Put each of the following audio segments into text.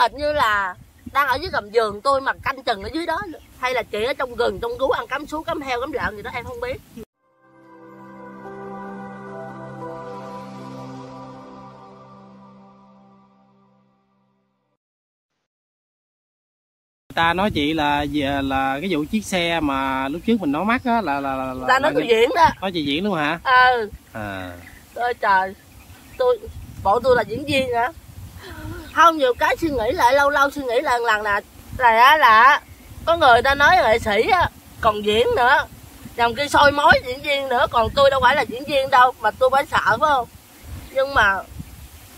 hệt như là đang ở dưới gầm giường tôi mà canh chừng ở dưới đó. Hay là chị ở trong rừng trong gú ăn cắm sú cắm heo cắm lợn gì đó em không biết. Ta nói chị là về là cái vụ chiếc xe mà lúc trước mình nói mắc á là là là, là ta nói là- tôi diễn đó. Nói chị diễn luôn hả? Ừ. À. Ơi trời tôi bộ tôi là diễn viên hả không nhiều cái suy nghĩ lại lâu lâu suy nghĩ lần lần là là á là có người ta nói nghệ sĩ á còn diễn nữa. Nhằm kia soi mối diễn viên nữa còn tôi đâu phải là diễn viên đâu mà tôi phải sợ phải không? Nhưng mà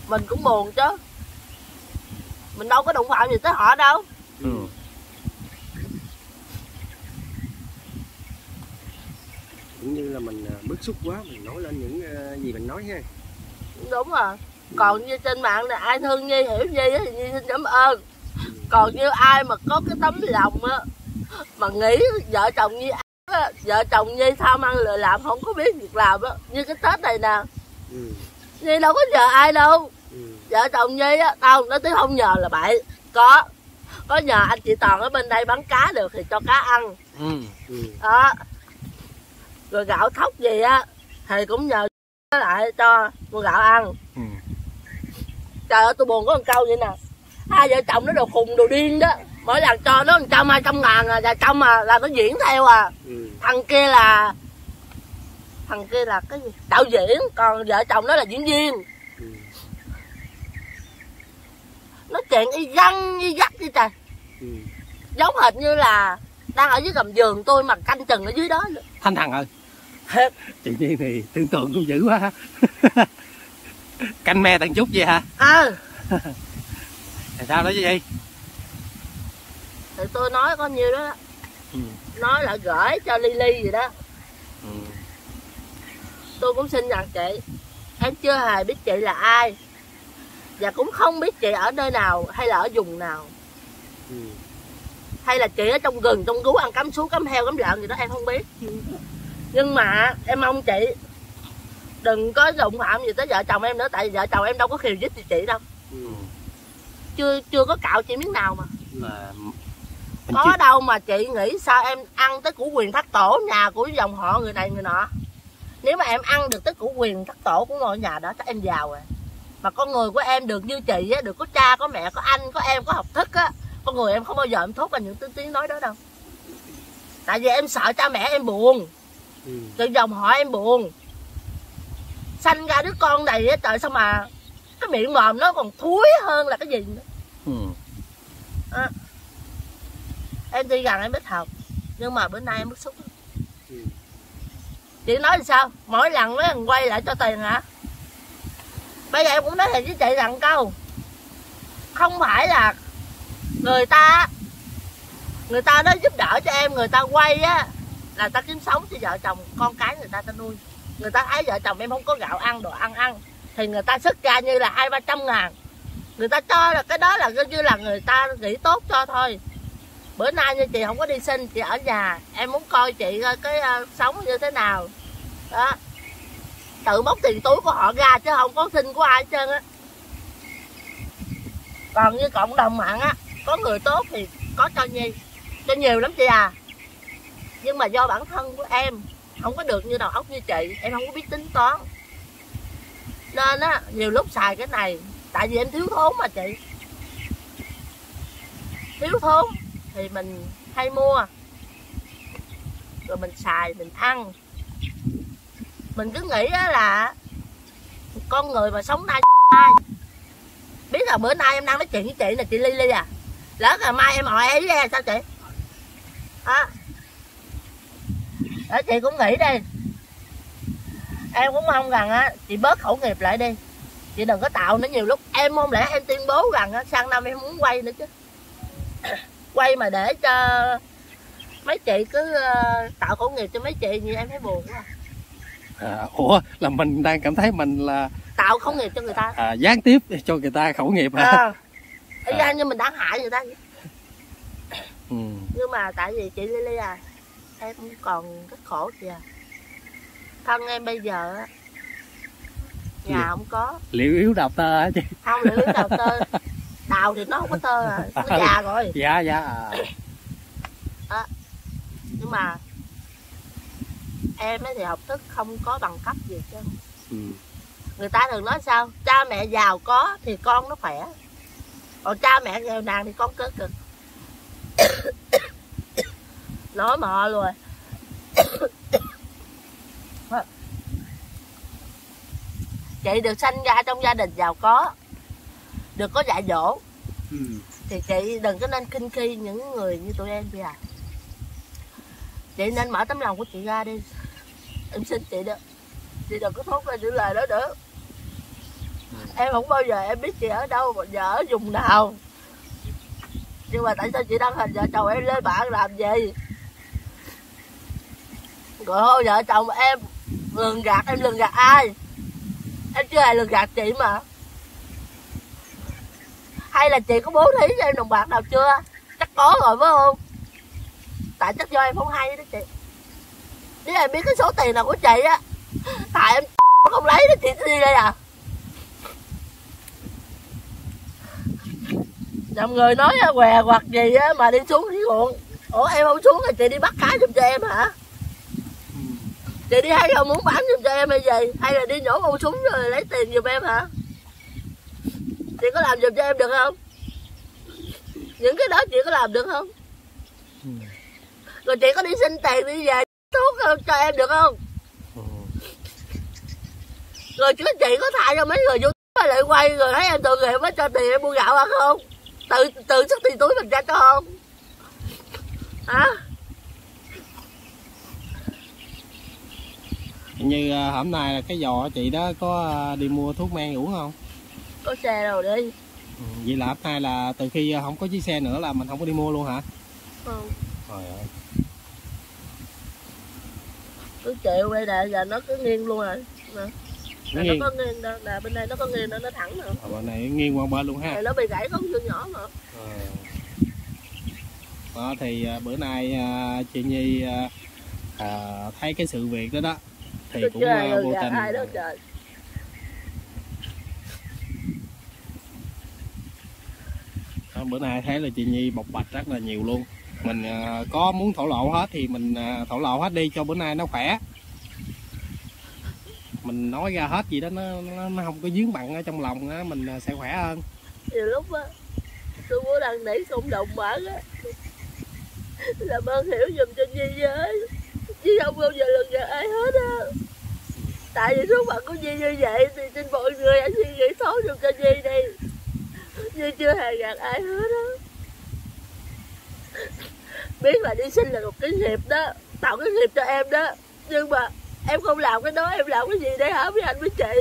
mình cũng buồn chứ. Mình đâu có đụng phạm gì tới họ đâu. Ừ. cũng như là mình à, bức xúc quá mình nói lên những à, gì mình nói ha. Đúng rồi còn như trên mạng này ai thương nhi hiểu nhi thì nhi xin cảm ơn còn như ai mà có cái tấm lòng á mà nghĩ vợ chồng nhi á, vợ chồng nhi tham ăn lừa làm không có biết việc làm á như cái tết này nè ừ. nhi đâu có nhờ ai đâu Ừ. vợ chồng nhi á tao nói tiếng không nhờ là bậy có có nhờ anh chị toàn ở bên đây bán cá được thì cho cá ăn Ừ. Ừ. đó rồi gạo thóc gì á thì cũng nhờ lại cho mua gạo ăn Ừ. trời ơi tôi buồn có một câu vậy nè. Hai vợ chồng nó đồ khùng đồ điên đó. Mỗi lần cho nó một trăm hai trăm ngàn à vài trăm à là nó diễn theo à. Ừ. thằng kia là thằng kia là cái gì? Đạo diễn còn vợ chồng nó là diễn viên. Ừ. nó chuyện y văn y dắt đi trời. Ừ. giống hệt như là đang ở dưới gầm giường tôi mà canh chừng ở dưới đó. Thanh thần ơi. Chị Nhiên thì tưởng tượng cũng dữ quá. ha. canh me tận chút vậy hả? Ờ thì sao đó chứ gì? Thì tôi nói có nhiêu đó ừ. nói là gửi cho ly ly gì đó. Ừ. tôi cũng xin rằng chị. Em chưa hề biết chị là ai. Và cũng không biết chị ở nơi nào hay là ở vùng nào. Ừ. hay là chị ở trong rừng trong gú ăn cắm sú cắm heo cắm lợn gì đó em không biết. Nhưng mà em mong chị đừng có đụng phạm gì tới vợ chồng em nữa tại vì vợ chồng em đâu có khiêu dích gì chị đâu. Ừ. chưa chưa có cạo chị miếng nào mà. Là mình có chưa- đâu mà chị nghĩ sao em ăn tới củ quyền thất tổ nhà của dòng họ người này người nọ. Nếu mà em ăn được tới củ quyền thất tổ của ngôi nhà đó chắc em giàu rồi. Mà con người của em được như chị á được có cha có mẹ có anh có em có học thức á con người em không bao giờ em thốt ra những tiếng nói đó đâu. Tại vì em sợ cha mẹ em buồn. Ừ. từ dòng họ em buồn sanh ra đứa con này á trời sao mà cái miệng mồm nó còn thúi hơn là cái gì nữa ừ. em tuy rằng em biết học nhưng mà bữa nay em bức xúc. Ừ. chị nói thì sao mỗi lần mấy thằng quay lại cho tiền hả bây giờ em cũng nói thiệt với chị rằng câu không phải là người ta người ta đó giúp đỡ cho em người ta quay á là ta kiếm sống cho vợ chồng con cái người ta ta nuôi người ta thấy vợ chồng em không có gạo ăn đồ ăn ăn. Thì người ta xuất ra như là hai ba trăm ngàn. Người ta cho là cái đó là coi như là người ta nghĩ tốt cho thôi. Bữa nay như chị không có đi xin chị ở nhà. Em muốn coi chị coi cái uh, sống như thế nào. Đó. Tự móc tiền túi của họ ra chứ không có xin của ai hết trơn á. Còn như cộng đồng mạng á có người tốt thì có cho nhi. Cho nhiều lắm chị à. Nhưng mà do bản thân của em không có được như đầu óc như chị. Em không có biết tính toán. Nên á, nhiều lúc xài cái này, tại vì em thiếu thốn mà chị. Thiếu thốn thì mình hay mua. Rồi mình xài, mình ăn. Mình cứ nghĩ á là con người mà sống nay biết là bữa nay em đang nói chuyện với chị là chị ly ly à. Lỡ ngày mai em hỏi ấy ra, sao chị? À đó chị cũng nghĩ đi em cũng mong rằng á chị bớt khẩu nghiệp lại đi. Chị đừng có tạo nữa nhiều lúc em không lẽ em tuyên bố rằng á sang năm em muốn quay nữa chứ. Quay mà để cho mấy chị cứ ờ, tạo khẩu nghiệp cho mấy chị như em thấy buồn quá. À, ủa là mình đang cảm thấy mình là tạo khẩu nghiệp cho người ta. À, gián tiếp cho người ta khẩu nghiệp hả? À. Ý ra như mình đang hại người ta vậy. ừ. nhưng mà tại vì chị Lily à em còn rất khổ chị à thân em bây giờ á nhà Gì? không có. liệu yếu đào tơ hả chị? Không lưỡi đầu tơ. Đào thì nó không có tơ à nó già rồi. dạ dạ. À. nhưng mà em ấy thì học thức không có bằng cấp gì chứ. Ừ. người ta thường nói sao? Cha mẹ giàu có thì con nó khỏe. Còn cha mẹ nghèo nàn thì con cơ cực nói mà ho luôn chị được sanh ra trong gia đình giàu có. Được có dạy dỗ. Ừ. thì chị đừng có nên kinh khi những người như tụi em bây giờ chị nên mở tấm lòng của chị ra đi. Em xin chị đó. Chị đừng có thốt ra những lời đó nữa. Em không bao giờ em biết chị ở đâu mà giờ ở vùng nào. Nhưng mà tại sao chị đăng hình vợ chồng em lên bảng làm gì rồi thôi vợ chồng em lường gạt, em lường gạt ai? Em chưa hề lường gạt chị mà. Hay là chị có bố thí cho em đồng bạc nào chưa? Chắc có rồi, phải không? Tại chắc do em không hay đó chị. Nếu em biết cái số tiền nào của chị á, tại em không lấy đó chị, đi đây à. Dòng người nói què hoặc gì á mà đi xuống dưới ruộng. Ủa, em không xuống thì chị đi bắt cá giùm cho em hả? Chị đi hay không muốn bán giùm cho em hay gì? Hay là đi nhổ con súng rồi lấy tiền giùm em hả? Chị có làm giùm cho em được không? Những cái đó chị có làm được không? Rồi chị có đi xin tiền đi về thuốc cho em được không? Rồi chứ chị có thay cho mấy người vô lại quay rồi thấy em tội nghiệp mới cho tiền em mua gạo ăn không? Tự tự xuất tiền túi mình ra cho không? Hả? Như à, hôm nay là cái giò chị đó có à, đi mua thuốc men uống không? Có xe đâu đi ừ. vậy là hôm nay là từ khi à, không có chiếc xe nữa là mình không có đi mua luôn hả? Không. Trời ơi. Cứ chịu đây nè giờ nó cứ nghiêng luôn rồi. Nè nó nghiêng. có nghiêng đâu. Nè bên đây nó có nghiêng đâu nó thẳng nè ở bên này nghiêng qua bên luôn ha. Này nó bị gãy có chân nhỏ mà. Ờ. đó thì à, bữa nay à, chị Nhi à, à, thấy cái sự việc đó đó thì tôi cũng à, rồi vô gạt tình. Đó, bữa nay thấy là chị Nhi bộc bạch rất là nhiều luôn. Mình à, có muốn thổ lộ hết thì mình à, thổ lộ hết đi cho bữa nay nó khỏe. Mình nói ra hết gì đó nó nó, nó không có dướng bận ở trong lòng á mình à, sẽ khỏe hơn. Nhiều lúc á tôi muốn đăng nỉ cộng đồng mạng á. Làm ơn hiểu giùm cho Nhi với. Chứ không bao giờ lần gạt ai hết á tại vì số phận của Di như vậy thì xin mọi người hãy suy nghĩ tốt giùm cho Di đi. Di chưa hề gạt ai hết đó biết là đi xin là một cái nghiệp đó, tạo cái nghiệp cho em đó. Nhưng mà em không làm cái đó, em làm cái gì đây hả với anh với chị?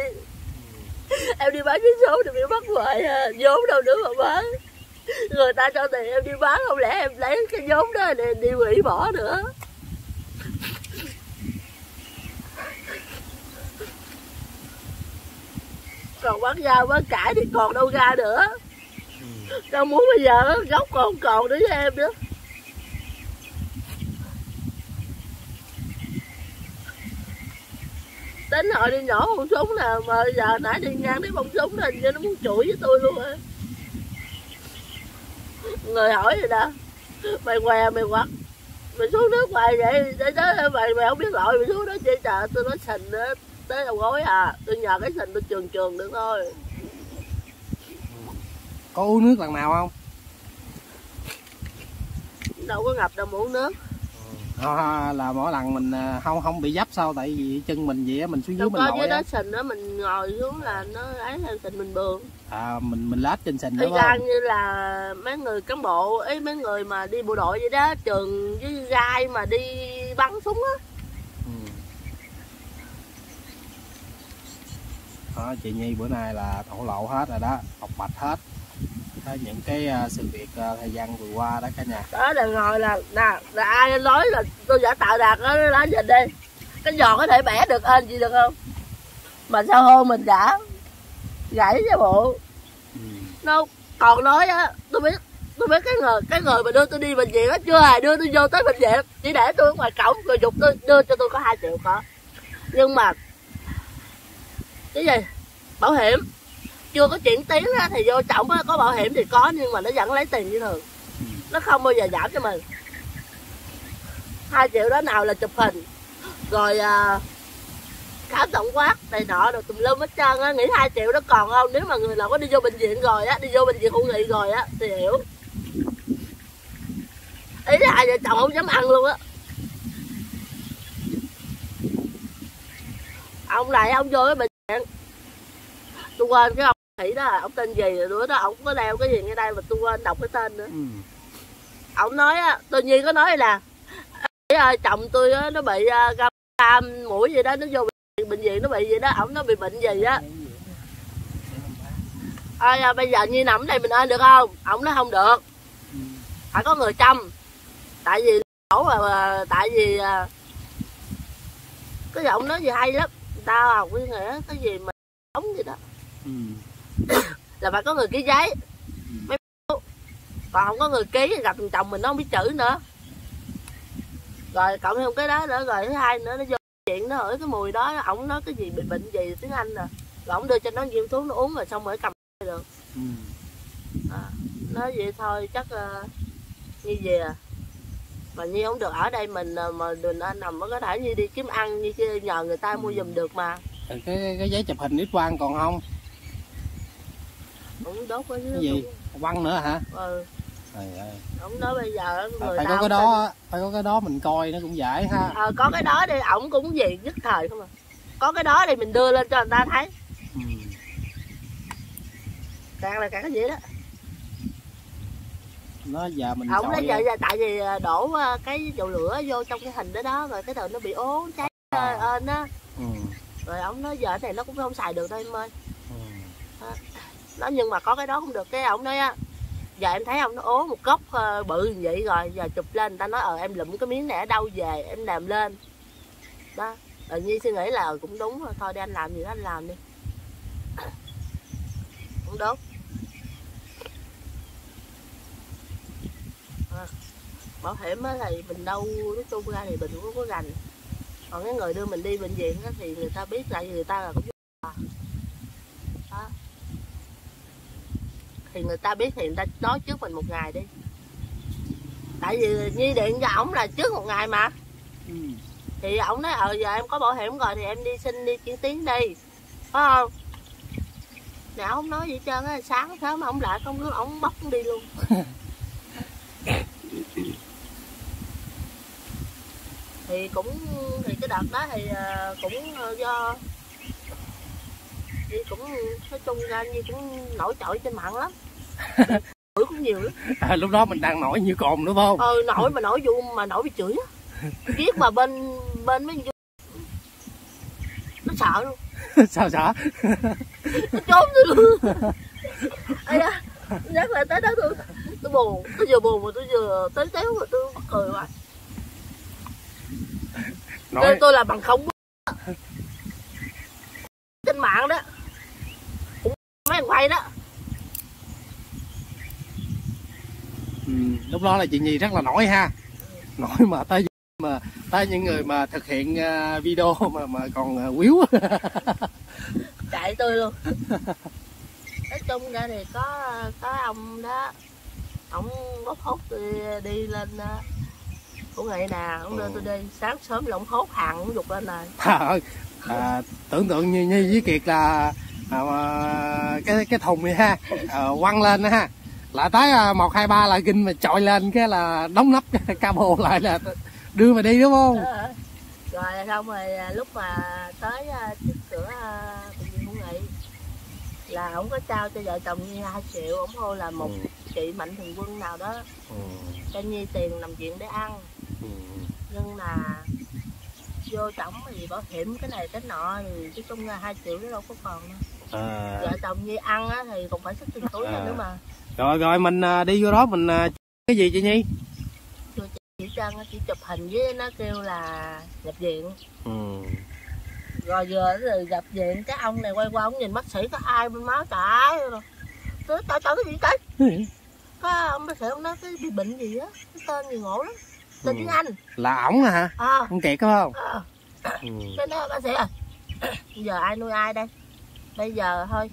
Em đi bán cái số thì bị bắt hoài à. Vốn đâu nữa mà bán. Người ta cho tiền em đi bán, không lẽ em lấy cái vốn đó để đi hủy bỏ nữa? Còn bán rau bán cải thì còn đâu ra nữa. Đâu muốn bây giờ gốc còn còn nữa với em nữa. Tính hồi đi nhỏ con súng nè mà giờ nãy đi ngang thấy con súng này như nó muốn chửi với tôi luôn á. Người hỏi rồi đó. Mày què mày quặt mày xuống nước ngoài vậy để đó mày mày không biết lội mày xuống đó chơi trời tôi nói sình đó tới đầu gối à. Tôi nhờ cái sình tôi trường trường được thôi. Có uống nước lần nào không? Đâu có ngập đâu mà uống nước. À, là mỗi lần mình à, không không bị dấp sao tại vì chân mình vậy á mình xuống dưới mình á. đó sình đó mình ngồi xuống là nó ấy theo sình mình bường. À, mình mình lết trên sình gan không? như là mấy người cán bộ ấy mấy người mà đi bộ đội vậy đó trường với gai mà đi bắn súng á đó chị Nhi bữa nay là thổ lộ hết rồi đó bộc bạch hết. Đó, những cái à, sự việc à, thời gian vừa qua đó cả nhà. Đó là ngồi là nè là ai nói là tôi giả tạo đạt đó lá nhìn đi. Cái giò có thể bẻ được anh chị được không? Mà sao hô mình đã gãy cái bộ? Ừ. nó còn nói á tôi biết tôi biết cái người cái người mà đưa tôi đi bệnh viện á chưa hề đưa tôi vô tới bệnh viện. Chỉ để tôi ở ngoài cổng rồi dục tôi đưa cho tôi có hai triệu có. Nhưng mà cái gì? Bảo hiểm. Chưa có chuyển tiếng á thì vô trọng á có bảo hiểm thì có nhưng mà nó vẫn lấy tiền như thường. Nó không bao giờ giảm cho mình. Hai triệu đó nào là chụp hình. Rồi à, khám tổng quát này nọ rồi tùm lum hết trơn á nghĩ hai triệu đó còn không? Nếu mà người nào có đi vô bệnh viện rồi á đi vô bệnh viện hữu nghị rồi á thì hiểu. Ý là hai vợ chồng không dám ăn luôn á. Ông này ông vô cái bệnh tôi quên cái ông khỉ đó ông tên gì rồi đứa đó ông có đeo cái gì ngay đây mà tôi quên đọc cái tên nữa. Ừ. ông nói á tự nhiên có nói là "Ê ơi, chồng tôi á nó bị uh, cam, cam mũi gì đó nó vô bệnh viện, nó bị gì đó ổng nó bị bệnh gì á. Ơi à, bây giờ như nằm đây mình ơi được không? Ổng nói không được. Phải có người chăm. Tại vì lỗ là tại vì à, cái giọng nói gì hay lắm người ta học cái nghĩa cái gì mà ống gì đó. Ừ. là phải có người ký giấy. Mấy còn không có người ký gặp thằng chồng mình nó không biết chữ nữa. Rồi cộng thêm cái đó nữa rồi thứ hai nữa nó vô chuyện nó ở cái mùi đó ổng nói cái gì bị bệnh gì tiếng anh nè rồi ổng đưa cho nó viên thuốc nó uống rồi xong rồi cầm được. Ừ. à, nói vậy thôi chắc uh, như về à. Mà như không được ở đây mình ờ, mà đừng anh nằm có thể như đi kiếm ăn như nhờ người ta mua giùm được mà. Cái cái giấy chụp hình ít quang còn không? Cũng đốt cái gì? quăng nữa hả? Ừ. Trời ơi. Ông nói bây giờ người phải có cái đó á, phải có cái đó mình coi nó cũng dễ ha. Tin. Ờ, có cái đó đi ổng cũng gì nhất thời không à. Có cái đó thì mình đưa lên cho người ta thấy. Ừ. càng là càng cái gì đó nó giờ mình ổng nói chọi- giờ, giờ tại vì ờ, đổ ờ, cái dầu lửa vô trong cái hình đó đó rồi cái đầu nó bị ố cháy À. ờ ên á. Ừ. rồi ổng nói giờ này nó cũng không xài được đâu em ơi. Ừ. nó nhưng mà có cái đó không được cái ổng nói á giờ em thấy ông nó ố một gốc bự như vậy rồi giờ chụp lên người ta nói ờ em lụm cái miếng này ở đâu về em làm lên. Đó. Tự nhiên suy nghĩ là ờ, cũng đúng rồi thôi đi anh làm gì đó anh làm đi. Cũng đúng À, bảo hiểm á thì mình đâu nói chung ra thì mình cũng có gành còn cái người đưa mình đi bệnh viện á thì người ta biết lại người ta là cũng đó. Thì người ta biết thì người ta nói trước mình một ngày đi. Tại vì nhi điện cho ổng là trước một ngày mà. Ừ. thì ổng nói ờ giờ em có bảo hiểm rồi thì em đi xin đi chuyển tiến đi. Phải không? Nè ổng nói gì hết trơn á sáng sớm ổng lại không cứ ổng bóc đi luôn thì cũng thì cái đợt đó thì ờ, cũng ờ, do thì cũng nói chung ra như cũng nổi trội trên mạng lắm. Chửi cũng nhiều lắm. À, lúc đó mình đang nổi như cồn đúng không? Ờ nổi mà nổi vụ mà nổi bị chửi á. Viết mà bên bên mấy người nó sợ luôn. Sao sợ? Nó trốn tôi luôn. Ấy da nhắc lại tới đó tôi tôi buồn. Tôi vừa buồn mà tôi vừa tới téo mà tôi cười quá nổi Nên tôi là bằng không. Trên mạng đó. Cũng mấy thằng quay đó. Ừ. lúc đó là chị nhi rất là nổi ha. Nổi mà tới mà tới những người mà thực hiện à, video mà mà còn à, quýu. Chạy tôi luôn. Nói chung ra thì có có ông đó. Ổng bốc hốt tôi đi lên ờ, của ngày nè ông đưa Ừ. tôi đi. Sáng sớm là ông hốt hàng ông dục lên rồi Trời ơi, à, tưởng tượng như Nhi với Kiệt là à, cái cái thùng này ha à, quăng lên đó ha. Lại tới à, một hai ba là kinh mà chọi lên cái là đóng nắp cabo lại là đưa mà đi đúng không? Đó. rồi xong rồi à, lúc mà tới à, trước cửa à, bệnh viện hữu nghị là ông có trao cho vợ chồng Nhi hai triệu ông hô là một Ừ. chị mạnh thường quân nào đó. Ừ, cho Nhi tiền nằm viện để ăn ừ, nhưng mà vô trỏng thì bảo hiểm cái này cái nọ thì nói chung là hai triệu đó đâu có còn đâu. À, vợ chồng Nhi ăn á thì còn phải xách tiền túi ra À. nữa mà. Rồi rồi mình à, đi vô đó mình à, cái gì chị Nhi? Chưa chân á, chỉ chụp hình với nó kêu là nhập viện. Ừ. rồi vừa rồi nhập viện cái ông này quay qua ông nhìn bác sĩ có ai bên máu tôi trời trời cái gì cái có ông bác sĩ ông nói cái bị bệnh gì á cái tên gì ngộ lắm tên Ừ. tiếng anh là ổng hả à, ông Kiệt có không à. ừ. cái đó bác sĩ à giờ ai nuôi ai đây bây giờ thôi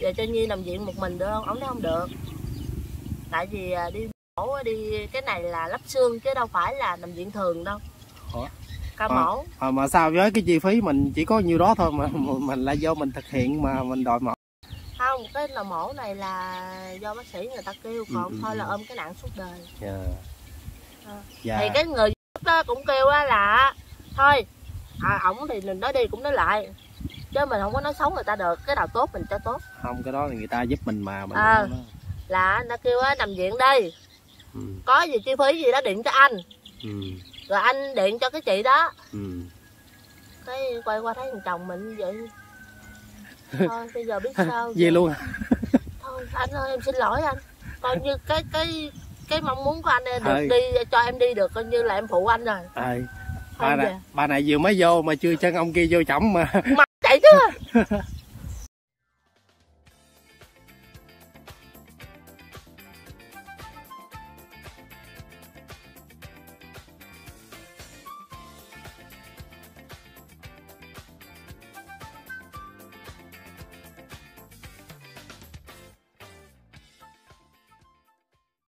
giờ cho nhi nằm viện một mình được không ông nói không được tại vì à, đi mổ đi cái này là lắp xương chứ đâu phải là nằm viện thường đâu Ủa? ca Ờ. mổ mà, mà sao với cái chi phí mình chỉ có nhiêu đó thôi mà mình là do mình thực hiện mà mình đòi mổ không cái là mổ này là do bác sĩ người ta kêu còn Ừ, ừ, thôi là ừ. ôm cái nạn suốt đời dạ Ờ. dạ. Thì cái người giúp đó cũng kêu á là thôi à, ổng thì mình nói đi cũng nói lại chứ mình không có nói xấu người ta được cái nào tốt mình cho tốt. Không cái đó thì người ta giúp mình mà mình Ờ. có- là nó kêu á nằm viện đi ừ, có gì chi phí gì đó điện cho anh. Ừ, rồi anh điện cho cái chị đó. Ừ. cái quay qua thấy thằng chồng mình như vậy. Thôi bây giờ biết sao về luôn à? thôi anh ơi em xin lỗi anh. Coi như cái cái cái mong muốn của anh được Ừ. đi cho em đi được coi như là em phụ anh rồi. Thôi bà này bà này vừa mới vô mà chưa chân ông kia vô chổng mà. Mặt chạy chứ